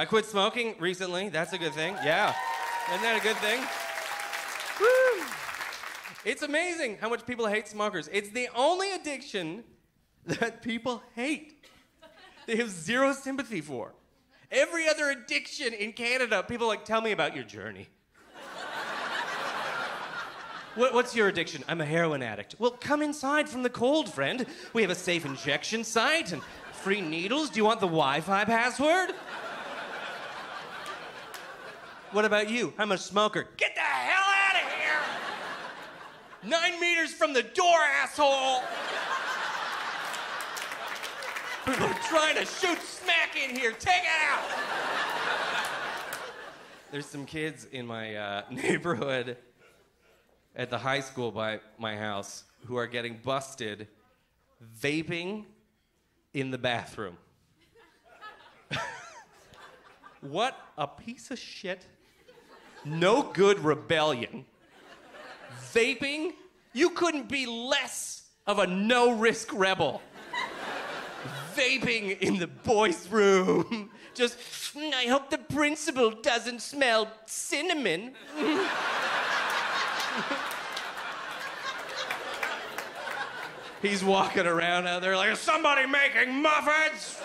I quit smoking recently. That's a good thing. Yeah. Isn't that a good thing? Woo. It's amazing how much people hate smokers. It's the only addiction that people hate. They have zero sympathy for. Every other addiction in Canada, people like, tell me about your journey. What, what's your addiction? I'm a heroin addict. Well, come inside from the cold, friend. We have a safe injection site and free needles. Do you want the Wi Fi password? What about you? I'm a smoker. Get the hell out of here! Nine meters from the door, asshole! People are trying to shoot smack in here. Take it out! There's some kids in my uh, neighborhood at the high school by my house who are getting busted vaping in the bathroom. what a piece of shit. No good rebellion. Vaping? You couldn't be less of a no risk rebel. Vaping in the boys' room. Just, mm, I hope the principal doesn't smell cinnamon. He's walking around out there like, is somebody making muffins?